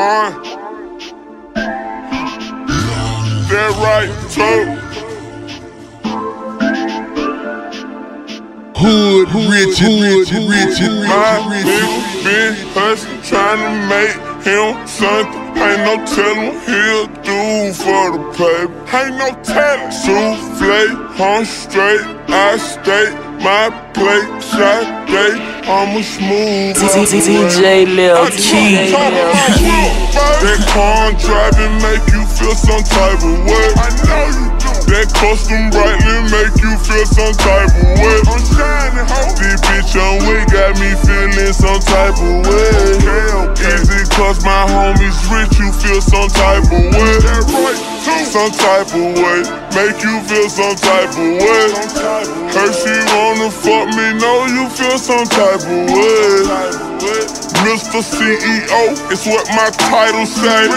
Quan. That right, too. Hood, rich, rich, rich, rich, My rich, nigga been hustling, trying to make him something. Ain't no telling he'll do for the paper. Ain't no telling. Souffle, I'm straight, I stay. My plate, shot day, I'm a smooth. DJ Lil Key. That car driving make you feel some type of way. I know you do. That custom brightly make you feel some type of way. I'm shining, ho. This bitch on we got me feeling some type of way. Okay, okay. Easy cause my homies rich, you feel some type of way. That right, too. Some type of way. Make you feel some type of way. Her she wanna fuck me, know you feel some type of way. Mr. CEO, it's what my title say.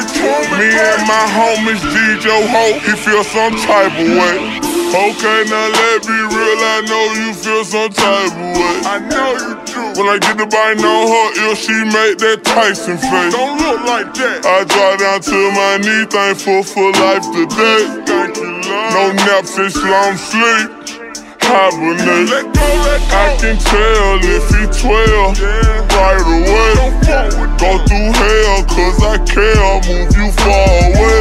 Me and my homies DJ Ho, he feel some type of way. Okay, now let me real, I know you feel some type of way. I know you do. When I get the bite on her ear, she make that Tyson face. Don't look like that. I drop down to my knee, thankful for life today. Thank you, Lord. No naps and long sleep hibernate. I can tell if he 12 yeah. right away. Go through hell cause I care, move you far away.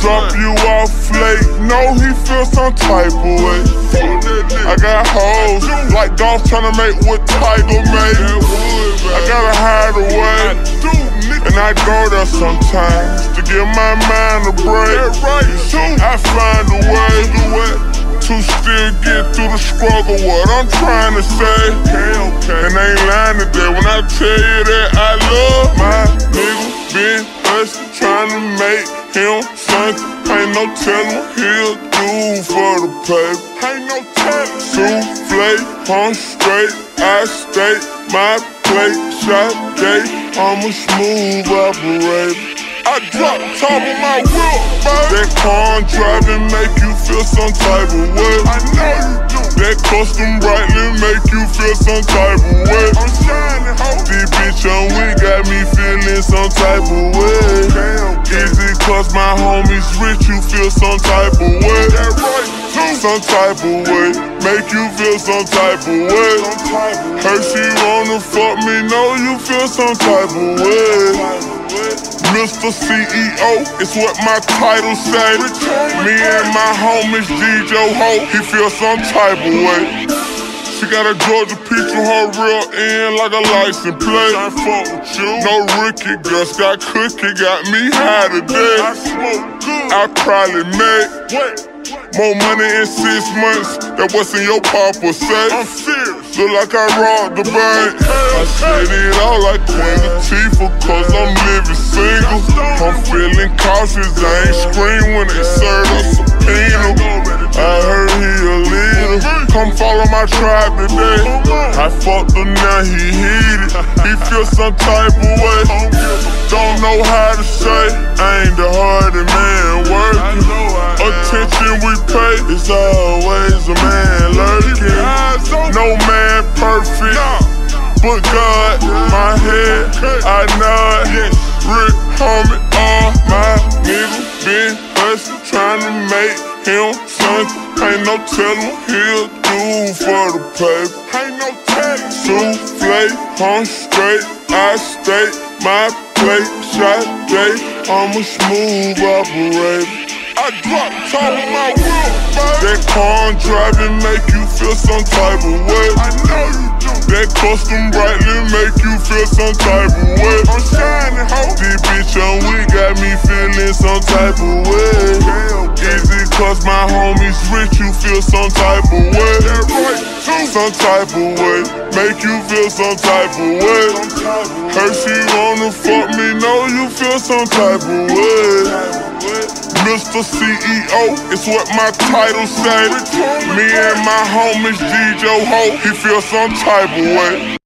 Drop you off late, know he feel some type of way. I got hoes like dogs tryna make what Tiger made. I gotta hide away. And I go there sometimes to give my mind a break. I find a way to still get through the struggle. What I'm trying to say, okay, okay. and I ain't lying today when I tell you that I love my nigga. Been us trying to make him something. Ain't no telling he'll do for the paper. Ain't no telling. Souffle, I'm straight, I stay. My plate, shot day. I'm a smooth operator. I drop top of my wheel, baby. Car driving make you feel some type of way. I know you do. That custom brightly make you feel some type of way. I'm shining, ho. This bitch on we got me feeling some type of way. Damn, Easy cause my homies rich, you feel some type of way. That right, too. Some type of way. Make you feel some type of way. Her she wanna fuck me, know you feel some type of way. Mr. CEO, it's what my title say. Me and my homies DJ Ho, he feel some type of way. She got a Georgia peach on her real end like a license plate. I fuck with you. No Ricky Gus got cookie, got me high today. I smoke good. I probably made. More money in six months than what's in your papa say. I'm serious. Look like I robbed the bank. I said it all like Queen Latifah, cause I'm living single. I'm feeling cautious, I ain't scream when they serve a subpoena. I heard he a leader. Come follow my tribe today. I fucked him now, he heated. He feel some type of way. Don't know how to say, I ain't the hardest man working we pay is always a man lurking. No man perfect, but God, my head, I nod. Rich, homie, all my niggas been hustling, trying to make him something. Ain't no telling he'll do for the paper. Ain't no telling. Souffle, I'm straight, I stay. My plate, shot day, I'm a smooth operator. I drop top of my wheel, That car driving make you feel some type of way. I know you do. That custom brightly make you feel some type of way. I'm shining, ho. This bitch on we got me feeling some type of way. Okay. Easy cause my homies rich, you feel some type of way. Some type of way. Make you feel some type of way. Her she wanna fuck me, know you feel some type of way. Mr. CEO, it's what my title say. Me and my homies DJ Ho, he feel some type of way.